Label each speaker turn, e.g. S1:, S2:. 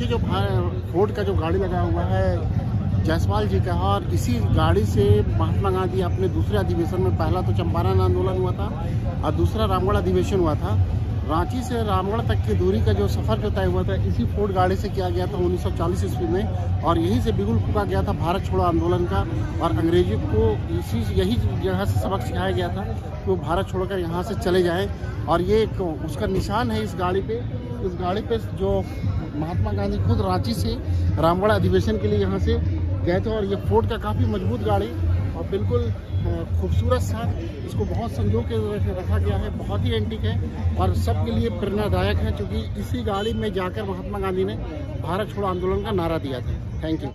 S1: पीछे जो फोर्ट का जो गाड़ी लगा हुआ है, जायसवाल जी का, और इसी गाड़ी से महात्मा गांधी अपने दूसरे अधिवेशन में, पहला तो चंपारण आंदोलन हुआ था, और दूसरा रामगढ़ अधिवेशन हुआ था। रांची से रामगढ़ तक की दूरी का जो सफ़र जो तय हुआ था, इसी फोर्ट गाड़ी से किया गया था 1940 ईस्वी में, और यहीं से बिगुल फूका गया था भारत छोड़ो आंदोलन का, और अंग्रेज़ों को इसी यही जगह से सबक सिखाया गया था कि वो भारत छोड़कर यहाँ से चले जाएँ। और ये उसका निशान है इस गाड़ी पे इस गाड़ी पे जो महात्मा गांधी खुद रांची से रामगढ़ अधिवेशन के लिए यहाँ से गए थे और ये फोर्ट का काफ़ी मज़बूत गाड़ी और बिल्कुल खूबसूरत सा इसको बहुत संजो के रखा गया है, बहुत ही एंटिक है और सबके लिए प्रेरणादायक है क्योंकि इसी गाड़ी में जाकर महात्मा गांधी ने भारत छोड़ो आंदोलन का नारा दिया था। Thank you